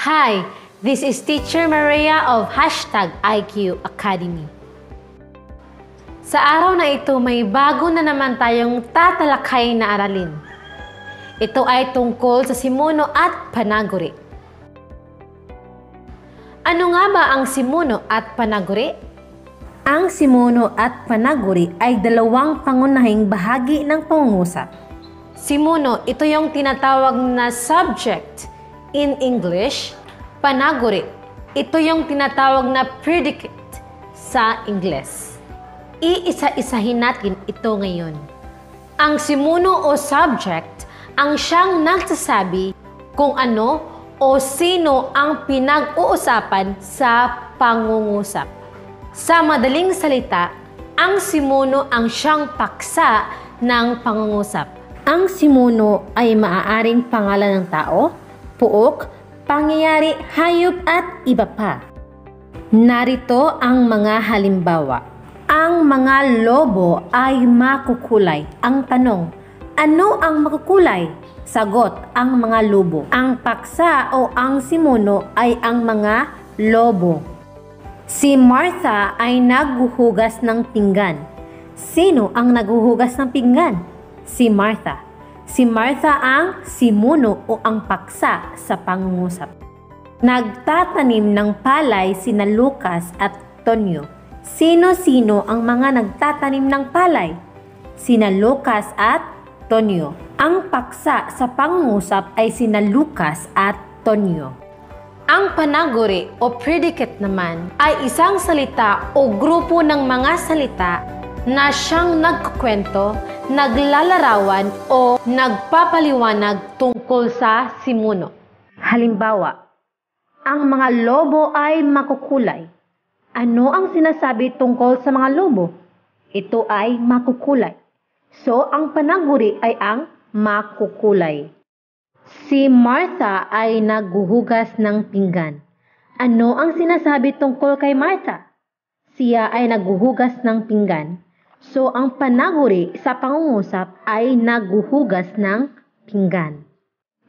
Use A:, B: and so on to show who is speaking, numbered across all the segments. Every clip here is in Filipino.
A: Hi, this is Teacher Maria of Hashtag IQ Academy. Sa araw na ito, may bago na naman tayong tatalakay na aralin. Ito ay tungkol sa simuno at panaguri. Ano nga ba ang simuno at panaguri? Ang simuno at panaguri ay dalawang pangunahing bahagi ng pangungusap. Simuno, ito yung tinatawag na subject in English. Panaguri, ito yung tinatawag na predicate sa Ingles. Iisa-isahin natin ito ngayon. Ang simuno o subject ang siyang nagsasabi kung ano o sino ang pinag-uusapan sa pangungusap. Sa madaling salita, ang simuno ang siyang paksa ng pangungusap. Ang simuno ay maaaring pangalan ng tao, puok, pangyayari, hayop at iba pa. Narito ang mga halimbawa. Ang mga lobo ay makukulay. Ang tanong, ano ang makukulay? Sagot, ang mga lobo. Ang paksa o ang simuno ay ang mga lobo. Si Martha ay naghuhugas ng pinggan. Sino ang naghuhugas ng pinggan? Si Martha. Si Martha ang simuno o ang paksa sa pangungusap. Nagtatanim ng palay sina Lucas at Tonyo. Sino-sino ang mga nagtatanim ng palay? Sina Lucas at Tonyo. Ang paksa sa pangungusap ay sina Lucas at Tonyo. Ang panaguri o predicate naman ay isang salita o grupo ng mga salita na siyang nagkukwento, naglalarawan o nagpapaliwanag tungkol sa simuno. Halimbawa, ang mga lobo ay makukulay. Ano ang sinasabi tungkol sa mga lobo? Ito ay makukulay. So, ang panaguri ay ang makukulay. Si Martha ay naghuhugas ng pinggan. Ano ang sinasabi tungkol kay Martha? Siya ay naghuhugas ng pinggan. So, ang panaguri sa pangungusap ay naghuhugas ng pinggan.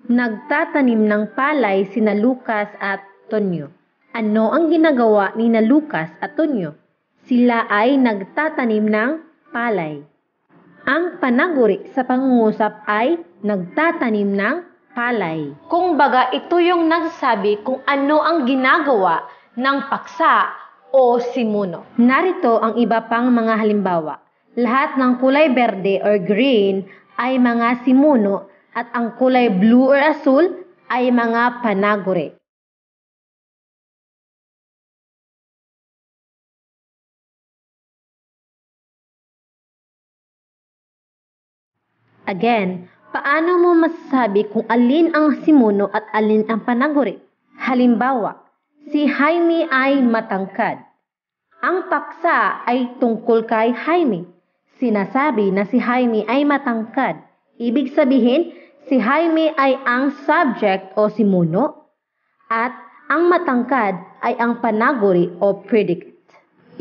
A: Nagtatanim ng palay sina Lucas at Tonyo. Ano ang ginagawa ni Lucas at Tonyo? Sila ay nagtatanim ng palay. Ang panaguri sa pangungusap ay nagtatanim ng palay. Kung baga, ito yung nagsasabi kung ano ang ginagawa ng paksa o simuno. Narito ang iba pang mga halimbawa. Lahat ng kulay berde or green ay mga simuno at ang kulay blue or asul ay mga panaguri. Again, paano mo masasabi kung alin ang simuno at alin ang panaguri? Halimbawa, si Jaime ay matangkad. Ang paksa ay tungkol kay Jaime. Sinasabi na si Jaime ay matangkad. Ibig sabihin, si Jaime ay ang subject o simuno at ang matangkad ay ang panaguri o predicate.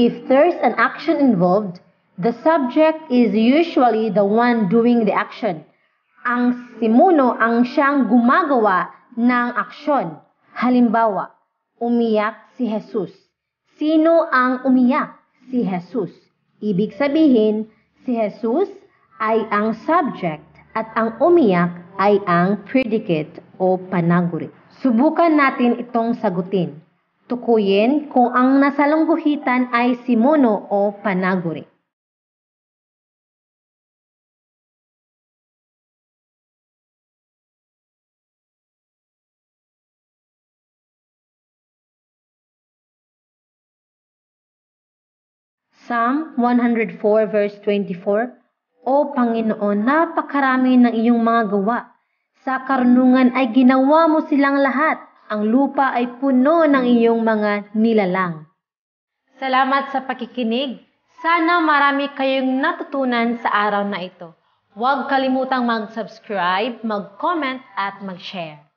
A: If there's an action involved, the subject is usually the one doing the action. Ang simuno ang siyang gumagawa ng aksyon. Halimbawa, umiyak si Jesus. Sino ang umiyak? Si Jesus. Ibig sabihin, si Jesus ay ang subject at ang umiyak ay ang predicate o panaguri. Subukan natin itong sagutin. Tukuyin kung ang nasalungguhitan ay simuno o panaguri. Psalm 104 verse 24, O Panginoon, napakarami ng iyong mga gawa. Sa karunungan ay ginawa mo silang lahat. Ang lupa ay puno ng iyong mga nilalang. Salamat sa pakikinig. Sana marami kayong natutunan sa araw na ito. Huwag kalimutang mag-subscribe, mag-comment at mag-share.